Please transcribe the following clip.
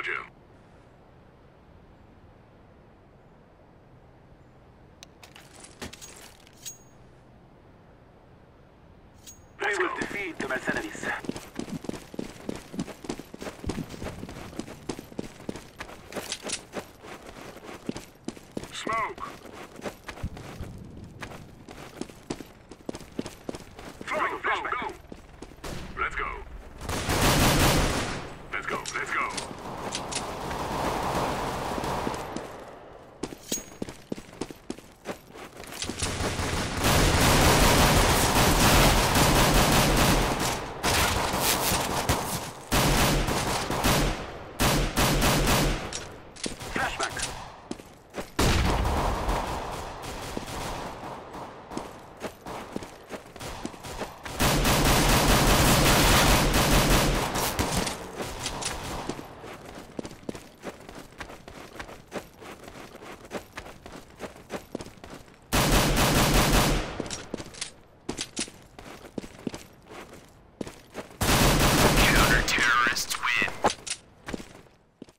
Roger. Let's will defeat the mercenaries. Smoke! Let's go. Let's go, let's go.